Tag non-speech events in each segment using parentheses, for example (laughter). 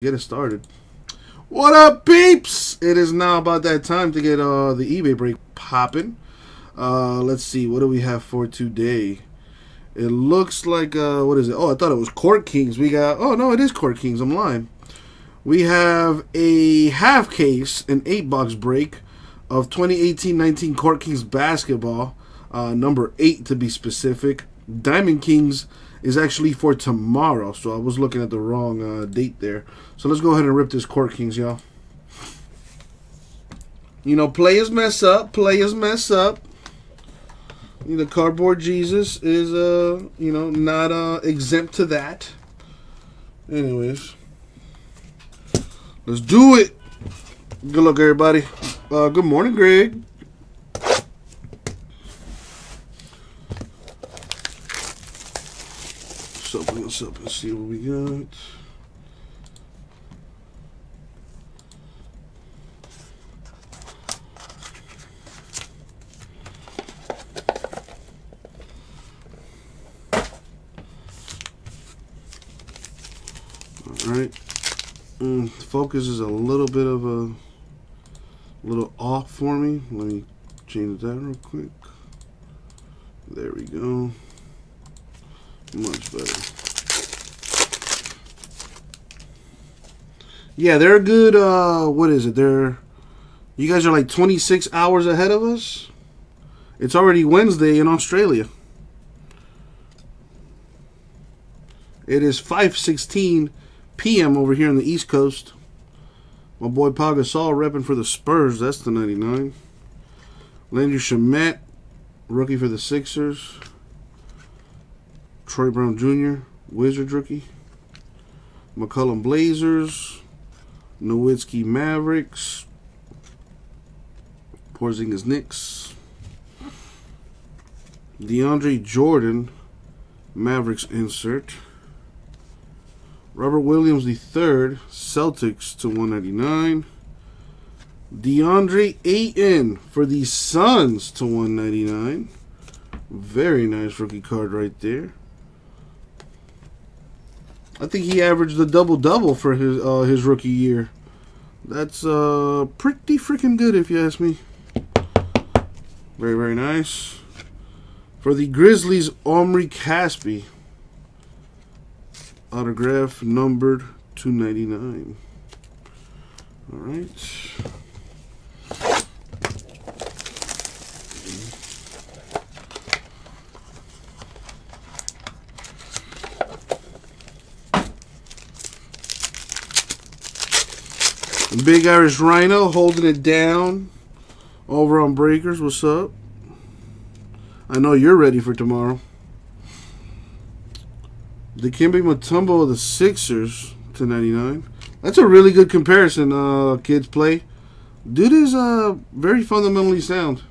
get it started. What up, peeps? It is now about that time to get uh, the eBay break popping. Uh, let's see, what do we have for today? It looks like, uh, what is it? Oh, I thought it was Court Kings. We got, oh no, it is Court Kings. I'm lying. We have a half case, an eight box break of 2018-19 Court Kings basketball, uh, number eight to be specific. Diamond Kings is actually for tomorrow. So I was looking at the wrong uh, date there. So let's go ahead and rip this Court Kings, y'all. You know, players mess up. Players mess up. Know, Cardboard Jesus is, uh, you know, not uh, exempt to that. Anyways. Let's do it. Good luck, everybody. Uh, good morning, Greg. This up and see what we got. Alright. Mm, focus is a little bit of a little off for me. Let me change that real quick. There we go. Much better. Yeah, they're good. Uh, what is it? They're you guys are like 26 hours ahead of us. It's already Wednesday in Australia. It is 5:16 p.m. over here on the East Coast. My boy Pau Gasol repping for the Spurs. That's the 99. Landry Shamet, rookie for the Sixers. Troy Brown Jr., Wizard rookie. McCollum Blazers. Nowitzki Mavericks. Porzingis Knicks. DeAndre Jordan Mavericks insert. Robert Williams III Celtics to 199. DeAndre Ayton for the Suns to 199. Very nice rookie card right there. I think he averaged a double double for his uh, his rookie year. That's uh, pretty freaking good, if you ask me. Very very nice. For the Grizzlies, Omri Caspi. Autograph numbered 299. All right. Big Irish Rhino holding it down over on Breakers. What's up? I know you're ready for tomorrow. The Dikembe Mutombo of the Sixers to 99. That's a really good comparison, uh, kids play. Dude is uh, very fundamentally sound.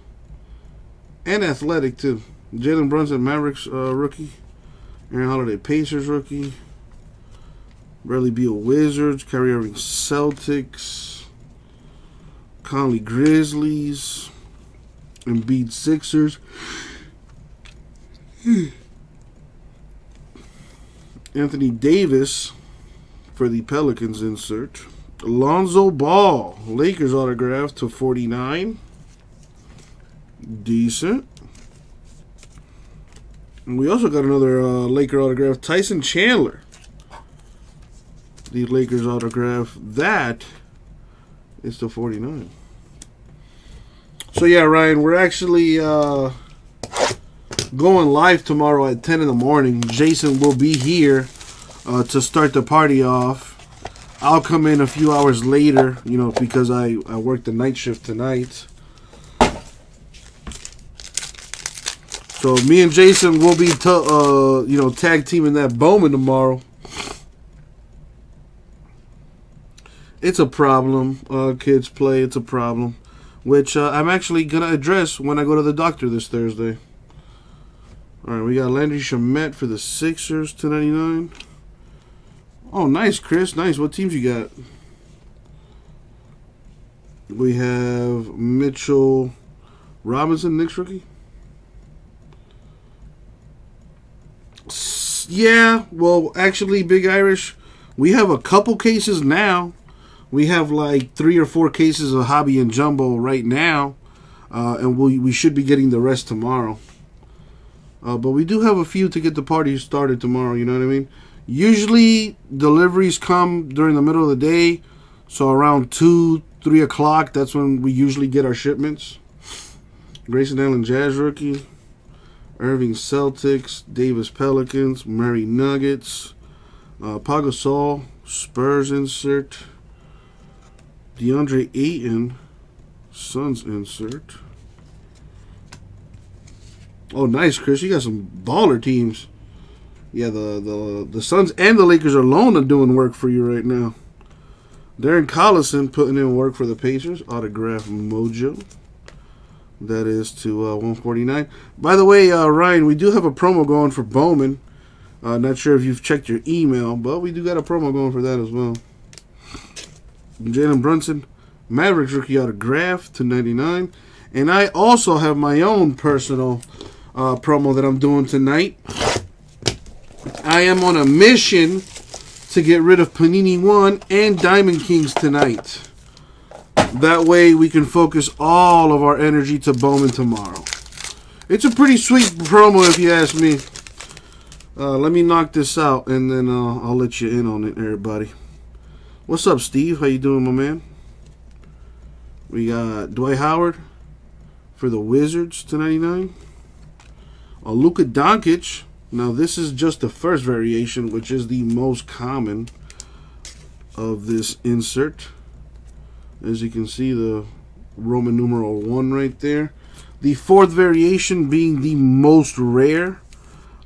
And athletic, too. Jalen Brunson, Mavericks uh, rookie. Aaron Holiday, Pacers rookie. Bradley Beal Wizards, Kyrie Irving Celtics, Conley Grizzlies, Embiid Sixers. (sighs) Anthony Davis for the Pelicans insert. Alonzo Ball, Lakers autograph to 49. Decent. And we also got another uh, Laker autograph, Tyson Chandler the Lakers autograph. That is the 49. So yeah, Ryan, we're actually uh, going live tomorrow at 10 in the morning. Jason will be here uh, to start the party off. I'll come in a few hours later, you know, because I, I work the night shift tonight. So me and Jason will be, uh, you know, tag teaming that Bowman tomorrow. It's a problem. Uh, kids play. It's a problem, which uh, I'm actually gonna address when I go to the doctor this Thursday. All right, we got Landry Shamet for the Sixers, 299. Oh, nice, Chris. Nice. What teams you got? We have Mitchell Robinson, Knicks rookie. Yeah, well, actually, Big Irish We have a couple cases now. We have like three or four cases of hobby and jumbo right now, uh, and we we should be getting the rest tomorrow. Uh, but we do have a few to get the party started tomorrow. You know what I mean? Usually deliveries come during the middle of the day, so around two, three o'clock. That's when we usually get our shipments. Grayson Allen Jazz rookie, Irving Celtics, Davis Pelicans, Murray Nuggets, uh, Pau Gasol Spurs insert, DeAndre Ayton Suns insert. Oh, nice, Chris. You got some baller teams. Yeah, the the the Suns and the Lakers alone are doing work for you right now. Darren Collison putting in work for the Pacers. Autograph Mojo. That is to uh, 149. By the way, uh, Ryan, we do have a promo going for Bowman. Uh, not sure if you've checked your email, but we do got a promo going for that as well. Jalen Brunson, Mavericks rookie autograph to 99. And I also have my own personal uh, promo that I'm doing tonight. I am on a mission to get rid of Panini 1 and Diamond Kings tonight. That way we can focus all of our energy to Bowman tomorrow. It's a pretty sweet promo if you ask me. Uh, let me knock this out and then uh, I'll let you in on it, everybody. What's up, Steve? How you doing, my man? We got Dwight Howard for the Wizards to 99. A Luka Doncic now this is just the first variation, which is the most common of this insert. As you can see, the Roman numeral 1 right there. The fourth variation being the most rare.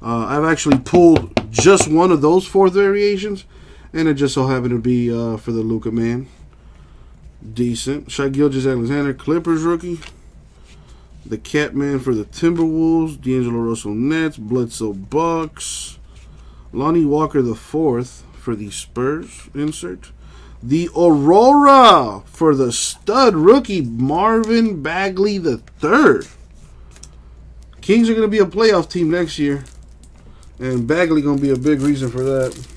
Uh, I've actually pulled just one of those fourth variations, and it just so happened to be uh, for the Luka man. Decent. Shai Gilgeous-Alexander, Clippers rookie. The Catman for the Timberwolves. D'Angelo Russell Nets. Bledsoe Bucks. Lonnie Walker the fourth for the Spurs insert. The Aurora for the stud rookie Marvin Bagley the third. Kings are going to be a playoff team next year. And Bagley going to be a big reason for that.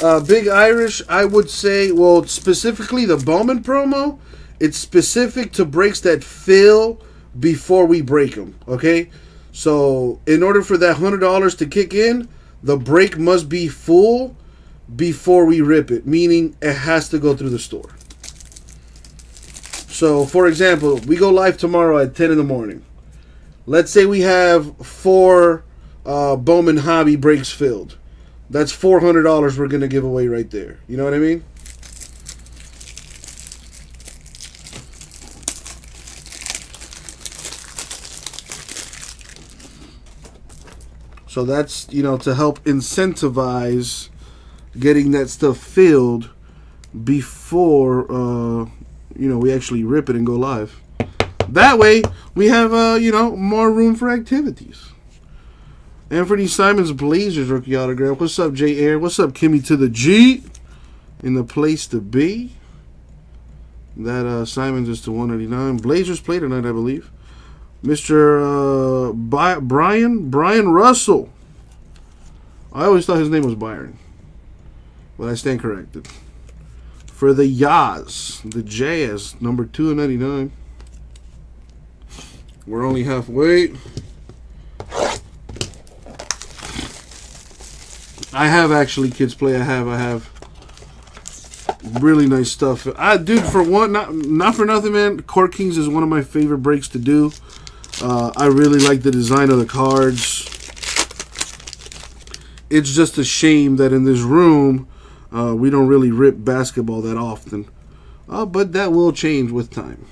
Uh, Big Irish, I would say, well, specifically the Bowman promo, it's specific to breaks that fill before we break them. Okay, so in order for that hundred dollars to kick in, the break must be full before we rip it, meaning it has to go through the store. So, for example, we go live tomorrow at 10 in the morning. Let's say we have four uh, Bowman Hobby breaks filled. That's four hundred dollars we're gonna give away right there. You know what I mean? So that's you know to help incentivize getting that stuff filled before uh, you know we actually rip it and go live. That way we have uh, you know more room for activities. Anthony Simons Blazers rookie autograph. What's up, J Air? What's up, Kimmy to the G? In the place to be. That uh, Simons is to 189. Blazers play tonight, I believe. Mr. Uh, Brian Brian Russell. I always thought his name was Byron, but I stand corrected. For the Yaz, the Jazz, number 299. We're only halfway. I have actually kids play. I have. I have really nice stuff. I dude for one, not not for nothing, man. Court Kings is one of my favorite breaks to do. Uh, I really like the design of the cards. It's just a shame that in this room uh, we don't really rip basketball that often. Uh, but that will change with time.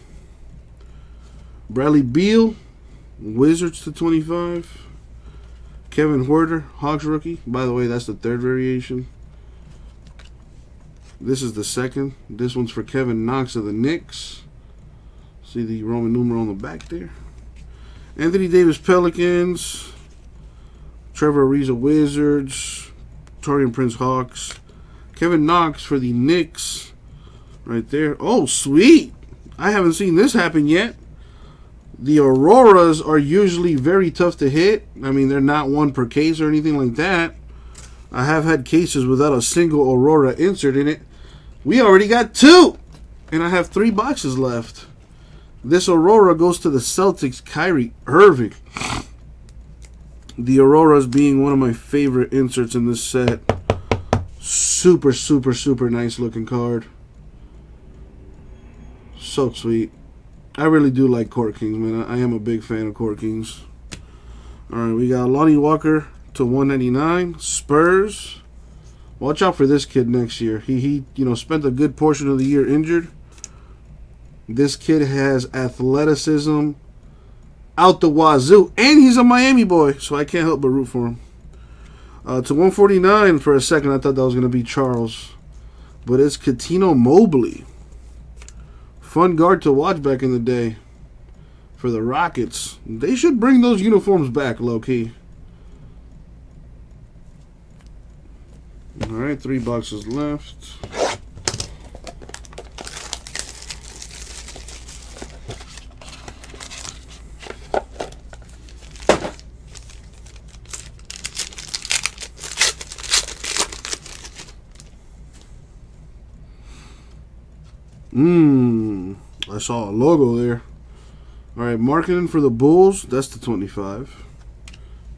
Bradley Beal, Wizards to 25. Kevin Huerter, Hawks rookie. By the way, that's the third variation. This is the second. This one's for Kevin Knox of the Knicks. See the Roman numeral on the back there. Anthony Davis Pelicans. Trevor Ariza Wizards. Taurean Prince Hawks. Kevin Knox for the Knicks. Right there. Oh, sweet. I haven't seen this happen yet. The Auroras are usually very tough to hit. I mean, they're not one per case or anything like that. I have had cases without a single Aurora insert in it. We already got two! And I have three boxes left. This Aurora goes to the Celtics, Kyrie Irving. The Auroras being one of my favorite inserts in this set. Super, super, super nice looking card. So sweet. I really do like Court Kings, man. I, am a big fan of Court Kings. Alright, we got Lonnie Walker to 199. Spurs. Watch out for this kid next year. He, he you know, spent a good portion of the year injured. This kid has athleticism out the wazoo. And he's a Miami boy, so I can't help but root for him. Uh, to 149 for a second, I thought that was going to be Charles. But it's Cuttino Mobley. Fun guard to watch back in the day for the Rockets. They should bring those uniforms back, low key. All right, three boxes left. Mmm. I saw a logo there. All right, Markkanen for the Bulls. That's the 25.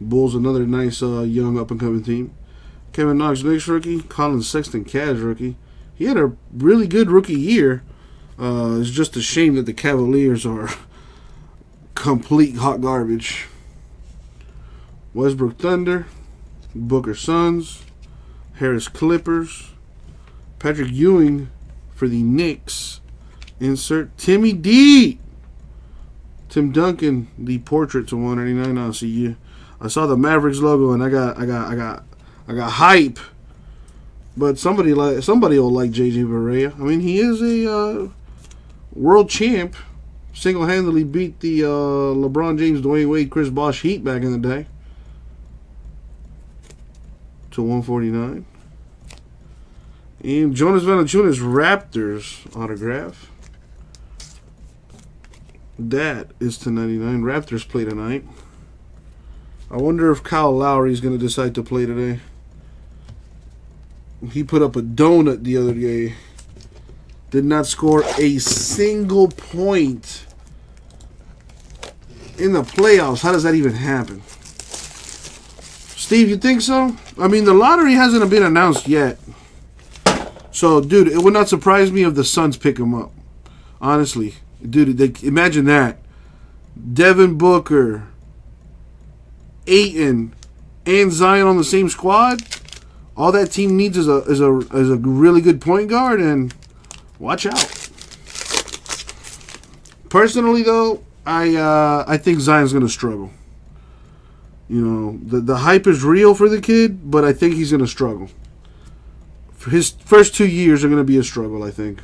Bulls, another nice uh, young up and coming team. Kevin Knox, Knicks rookie. Collin Sexton, Cavs rookie. He had a really good rookie year. Uh, it's just a shame that the Cavaliers are (laughs) complete hot garbage. Westbrook Thunder, Booker Suns, Harris Clippers, Patrick Ewing for the Knicks. Insert Timmy D. Tim Duncan, the portrait to 199. I'll see you. I saw the Mavericks logo and I got I got I got I got hype. But somebody like somebody will like JJ Barea. I mean, he is a uh, world champ. Single-handedly beat the uh, LeBron James, Dwyane Wade, Chris Bosh Heat back in the day. To 149. And Jonas Valanciunas Raptors autograph. That is to 99. Raptors play tonight. I wonder if Kyle Lowry is going to decide to play today. He put up a donut the other day. Did not score a single point in the playoffs. How does that even happen? Steve, you think so? I mean, the lottery hasn't been announced yet. So, dude, it would not surprise me if the Suns pick him up. Honestly, dude, they, imagine that. Devin Booker, Ayton, and Zion on the same squad. All that team needs is a is a is a really good point guard, and watch out. Personally, though, I uh, I think Zion's gonna struggle. You know, the the hype is real for the kid, but I think he's gonna struggle his first two years are to be a struggle, I think.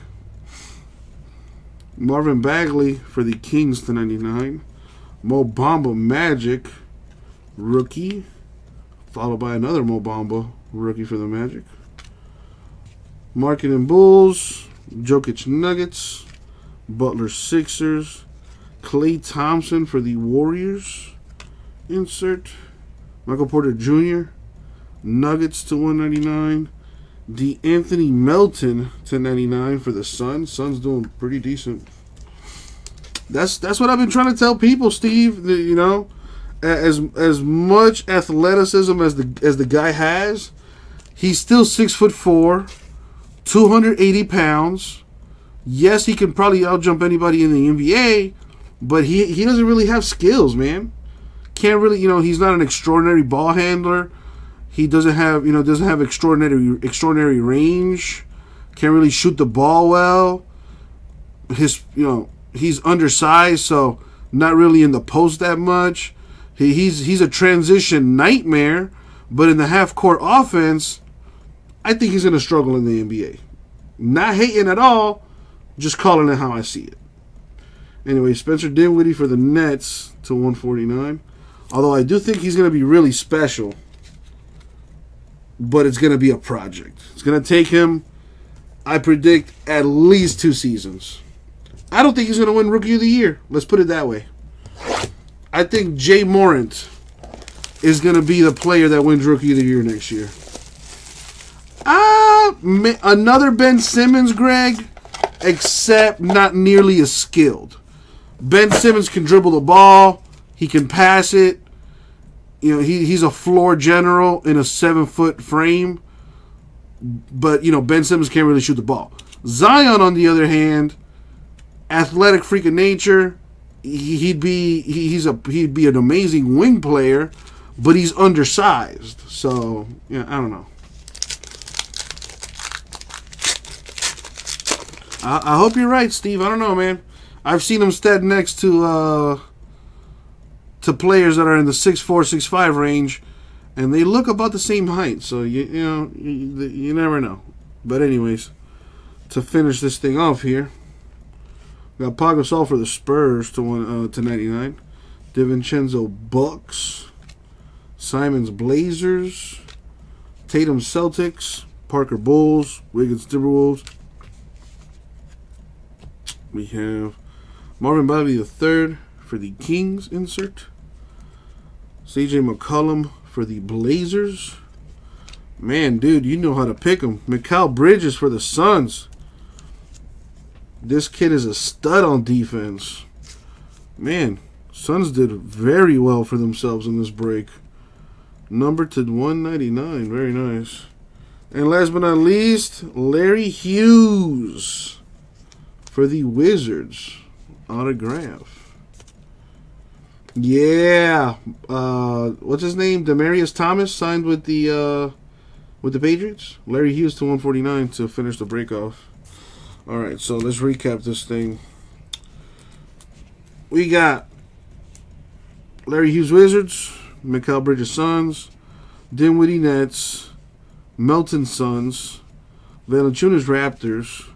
Marvin Bagley for the Kings to 99. Mo Bamba Magic rookie, followed by another Mo Bamba rookie for the Magic. Markkanen Bulls, Jokic Nuggets, Butler Sixers, Klay Thompson for the Warriors. Insert Michael Porter Jr. Nuggets to 199. De'Anthony Melton to 99 for the Sun. Suns doing pretty decent. That's that's what I've been trying to tell people, Steve. You know, as as much athleticism as the as the guy has, he's still six foot four, 280 pounds. Yes, he can probably outjump anybody in the NBA, but he he doesn't really have skills, man. Can't really, you know, he's not an extraordinary ball handler he doesn't have, you know, doesn't have extraordinary extraordinary range. Can't really shoot the ball well. His, you know, he's undersized, so not really in the post that much. He, he's he's a transition nightmare, but in the half court offense, I think he's going to struggle in the NBA. Not hating at all, just calling it how I see it. Anyway, Spencer Dinwiddie for the Nets to 149. Although I do think he's going to be really special but it's going to be a project. It's going to take him, I predict, at least two seasons. I don't think he's going to win Rookie of the Year. Let's put it that way. I think Ja Morant is going to be the player that wins Rookie of the Year next year. Ah, another Ben Simmons, Greg, except not nearly as skilled. Ben Simmons can dribble the ball. He can pass it. You know, he, he's a floor general in a seven foot frame. But, you know, Ben Simmons can't really shoot the ball. Zion, on the other hand, athletic freak of nature. He'd be he's a he'd be an amazing wing player, but he's undersized. So yeah, I don't know. I, I hope you're right, Steve. I don't know, man. I've seen him stand next to uh, to players that are in the six four six five range, and they look about the same height. So you you know you, you never know. But anyways, to finish this thing off here. we Got Gasol for the Spurs to one uh, to 99. DiVincenzo Bucks. Simons Blazers. Tatum Celtics. Parker Bulls. Wiggins Timberwolves. We have Marvin Bagley III for the Kings insert. CJ McCollum for the Blazers. Man, dude, you know how to pick them. Mikal Bridges for the Suns. This kid is a stud on defense. Man, Suns did very well for themselves in this break. Number to 199. Very nice. And last but not least, Larry Hughes for the Wizards. Autograph. Yeah. Uh, what's his name? Demaryius Thomas signed with the uh, with the Patriots. Larry Hughes to 149 to finish the break off. Alright, so let's recap this thing. We got Larry Hughes Wizards, Mikal Bridges Suns, Dinwiddie Nets, Melton Suns, Valanciunas Raptors,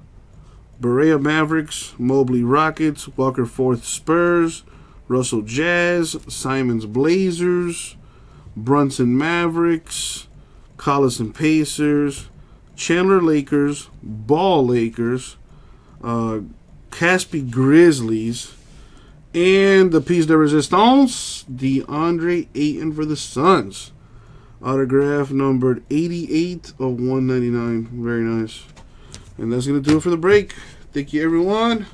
Barea Mavericks, Mobley Rockets, Walker Fourth Spurs, Russell Jazz, Simons Blazers, Brunson Mavericks, Collison Pacers, Chandler Lakers, Ball Lakers, uh, Caspi Grizzlies, and the piece de resistance, DeAndre Ayton for the Suns. Autograph numbered 88 of 199. Very nice. And that's going to do it for the break. Thank you, everyone.